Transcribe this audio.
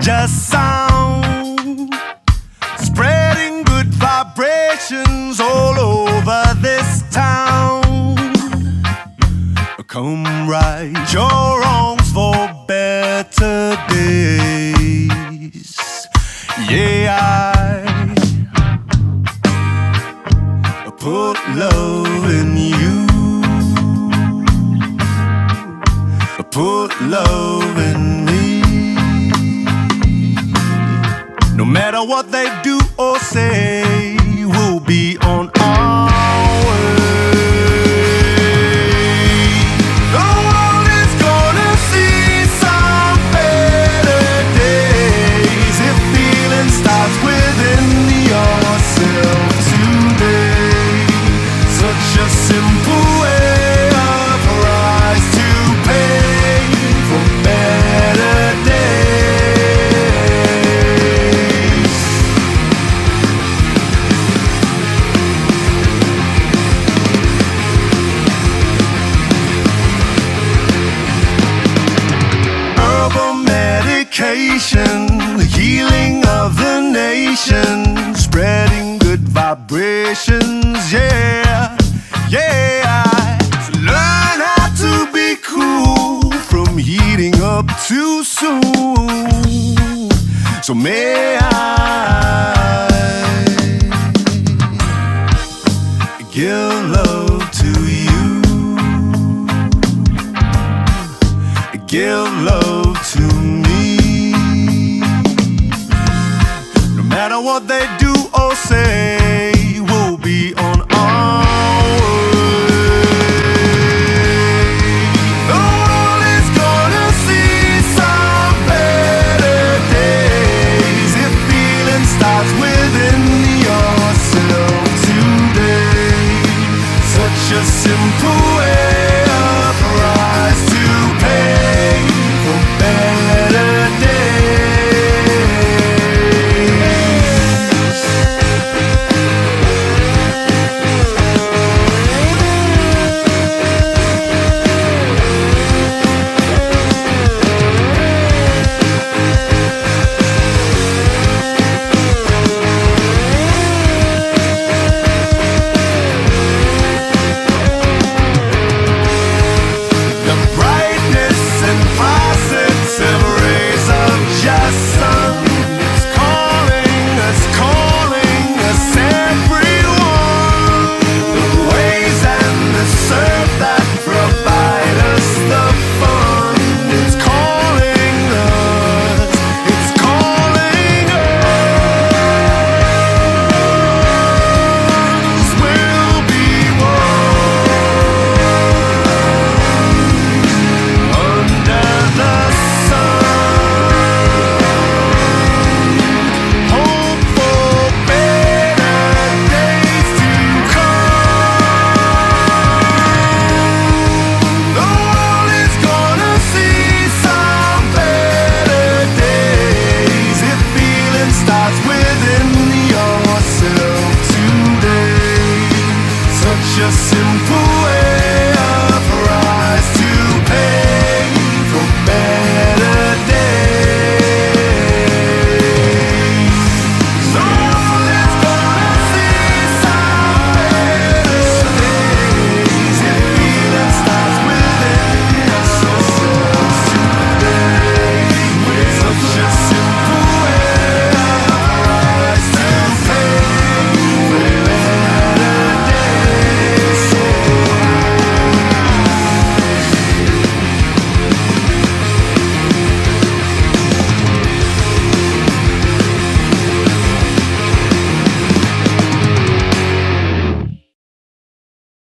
just sound, spreading good vibrations all over this town. Come right your wrongs for better days. Yeah, I put love in you. Put love in No matter what they do or say, we'll be on our soon. So may I give love to you give love to me. No matter what they do just